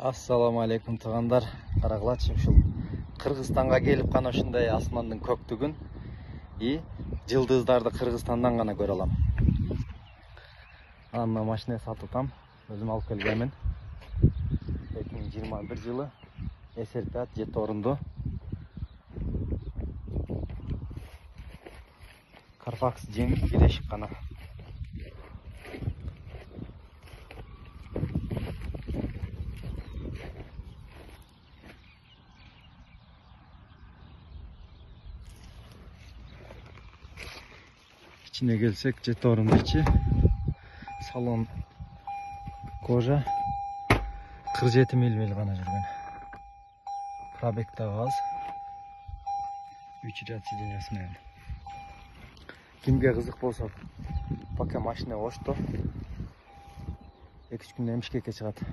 ассаламу алейкум туугандар карагылачы ушул кыргызстанга келип гана ушундай асмандын көктүгүн и жылдыздарды кыргызстандан гана көрө алам. Анан мына машина сатып өзүм алып жыйырма бир жылы српят жети орундуу карфакс жеңил бирешик гана. Içine gelsek jet orunun içi salon кожа 47 мил мил гана жүргөн пробег дагы аз үч ряд сиденьясы менен кимге кызык болсо пока машина ошто эки үч күндөн бишкекке чыгат